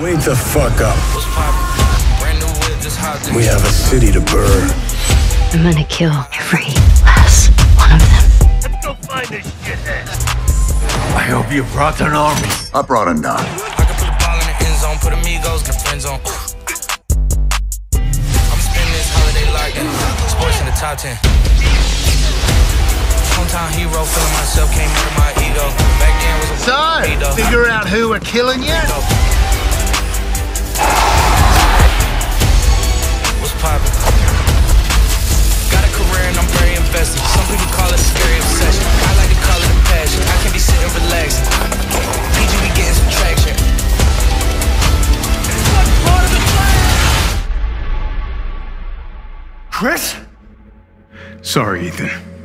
Wait the fuck up. What's poppin'? Brand new whip, just hopped in. We have a city to burn. I'm gonna kill every last one of them. Let's go find this shithead. I hope you brought an army. I brought a knot. I can put the ball in the end zone, put amigos in the friend zone. I'm spending this holiday like sports in the top 10. Hometown hero, feeling myself, can't murder my ego. Back then was a So, figure out who are killing you? Chris? Sorry, Ethan.